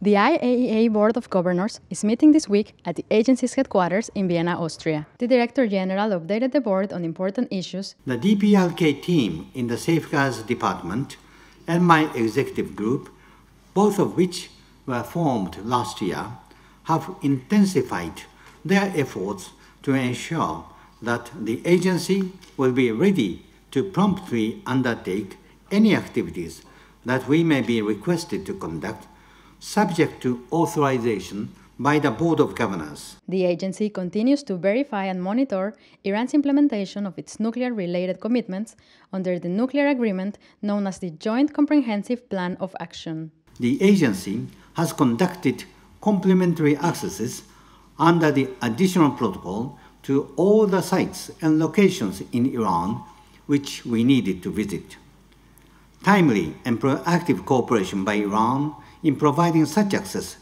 The IAEA Board of Governors is meeting this week at the agency's headquarters in Vienna, Austria. The Director General updated the board on important issues. The DPRK team in the Safeguards Department and my executive group, both of which were formed last year, have intensified their efforts to ensure that the agency will be ready to promptly undertake any activities that we may be requested to conduct subject to authorization by the Board of Governors. The agency continues to verify and monitor Iran's implementation of its nuclear related commitments under the nuclear agreement known as the Joint Comprehensive Plan of Action. The agency has conducted complementary accesses under the additional protocol to all the sites and locations in Iran which we needed to visit. Timely and proactive cooperation by Iran in providing such access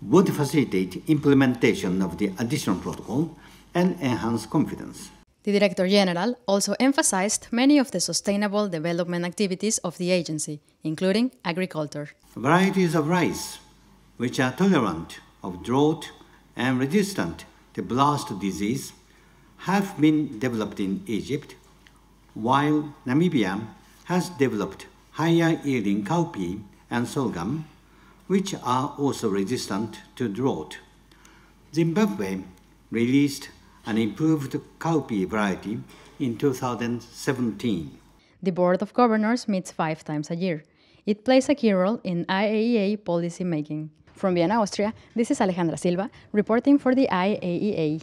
would facilitate implementation of the additional protocol and enhance confidence. The Director General also emphasized many of the sustainable development activities of the agency, including agriculture. Varieties of rice, which are tolerant of drought and resistant to blast disease, have been developed in Egypt, while Namibia has developed higher yielding cowpea and sorghum which are also resistant to drought. Zimbabwe released an improved cowpea variety in 2017. The Board of Governors meets five times a year. It plays a key role in IAEA policy making. From Vienna, Austria, this is Alejandra Silva reporting for the IAEA.